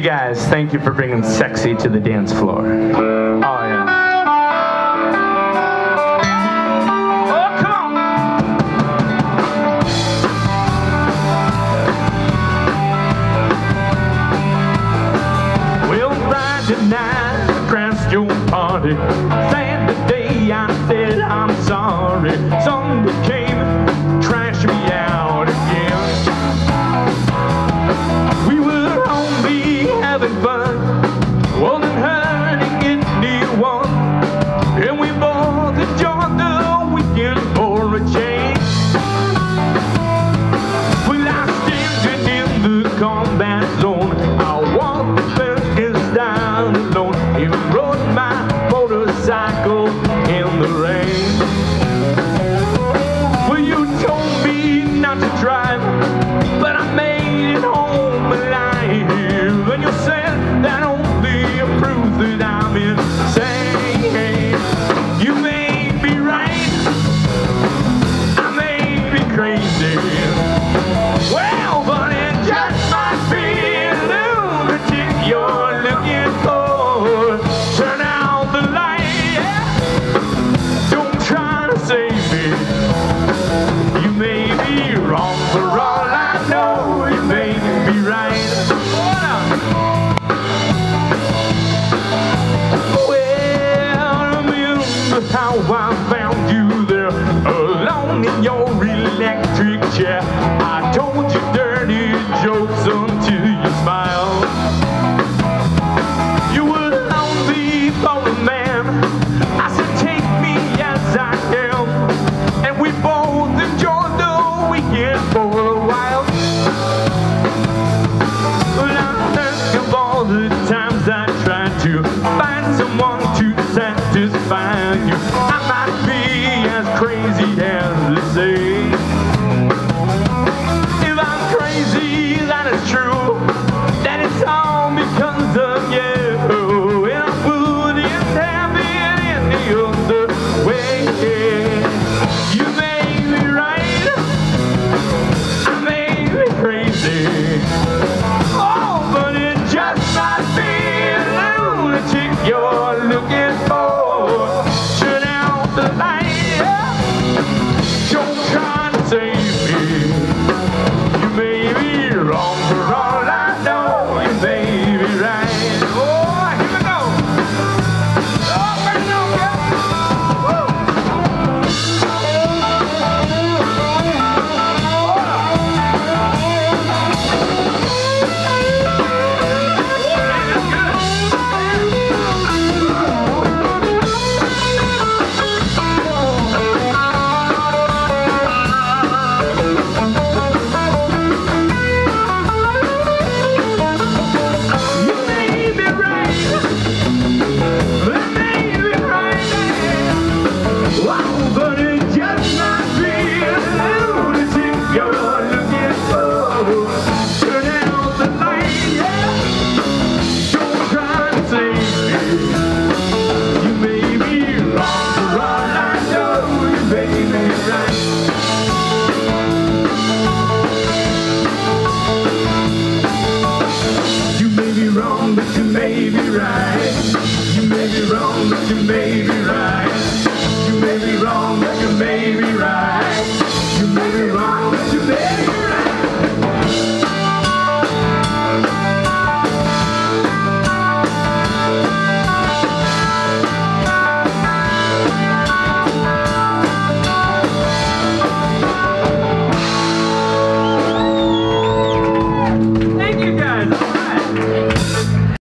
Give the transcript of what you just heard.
guys, thank you for bringing sexy to the dance floor. Oh, yeah. Oh, tonight, crash your party. But I made it home alive. And you said that only proves that I'm I found you there alone in your electric chair. I told may be right. You may be right.